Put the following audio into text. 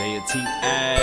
Isaiah T.A.